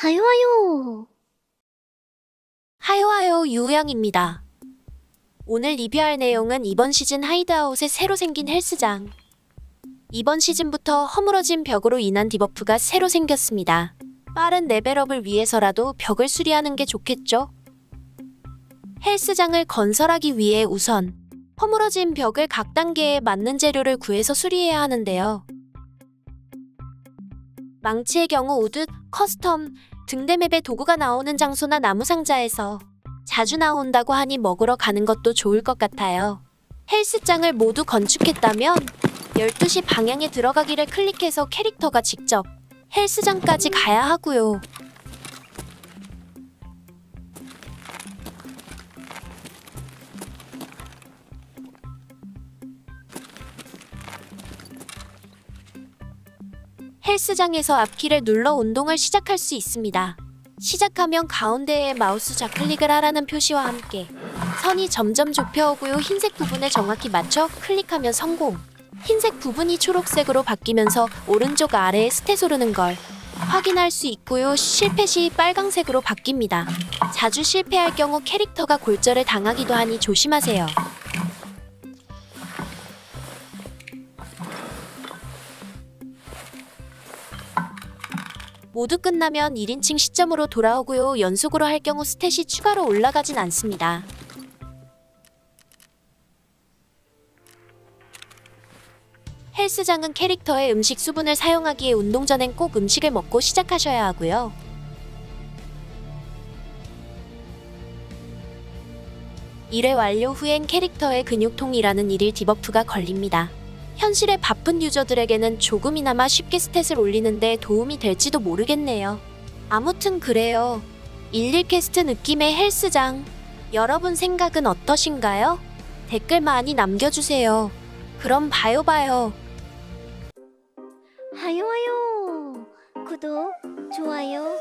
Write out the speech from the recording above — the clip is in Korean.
하요하요. 하요하요 유우양입니다. 오늘 리뷰할 내용은 이번 시즌 하이드아웃에 새로 생긴 헬스장. 이번 시즌부터 허물어진 벽으로 인한 debuff가 새로 생겼습니다. 빠른 레벨업을 위해서라도 벽을 수리하는 게 좋겠죠? 헬스장을 건설하기 위해 우선 허물어진 벽을 각 단계에 맞는 재료를 구해서 수리해야 하는데요. 망치의 경우 우드, 커스텀, 등대맵에 도구가 나오는 장소나 나무 상자에서 자주 나온다고 하니 먹으러 가는 것도 좋을 것 같아요. 헬스장을 모두 건축했다면 12시 방향에 들어가기를 클릭해서 캐릭터가 직접 헬스장까지 가야 하고요. 헬스장에서 F키를 눌러 운동을 시작할 수 있습니다. 시작하면 가운데에 마우스 좌클릭을 하라는 표시와 함께 선이 점점 좁혀오고요. 흰색 부분에 정확히 맞춰 클릭하면 성공. 흰색 부분이 초록색으로 바뀌면서 오른쪽 아래에 stat 오르는 걸 확인할 수 있고요. 실패 시 빨강색으로 바뀝니다. 자주 실패할 경우 캐릭터가 골절을 당하기도 하니 조심하세요. 모두 끝나면 1인칭 시점으로 돌아오고요. 연속으로 할 경우 stat이 추가로 올라가진 않습니다. 헬스장은 캐릭터의 음식 수분을 사용하기에 운동 전엔 꼭 음식을 먹고 시작하셔야 하고요. 일회 완료 후엔 캐릭터에 근육통이라는 일일 debuff가 걸립니다. 현실의 바쁜 유저들에게는 조금이나마 쉽게 스탯을 올리는데 도움이 될지도 모르겠네요. 아무튼 그래요. 일일 캐스트 느낌의 헬스장. 여러분 생각은 어떠신가요? 댓글 많이 남겨주세요. 그럼 봐요 봐요. 하요 하요. 구독, 좋아요.